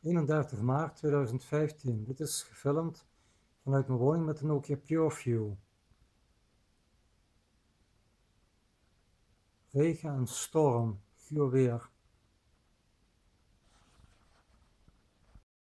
31 maart 2015. Dit is gefilmd vanuit mijn woning met een Nokia PureView. Regen en storm, guur weer.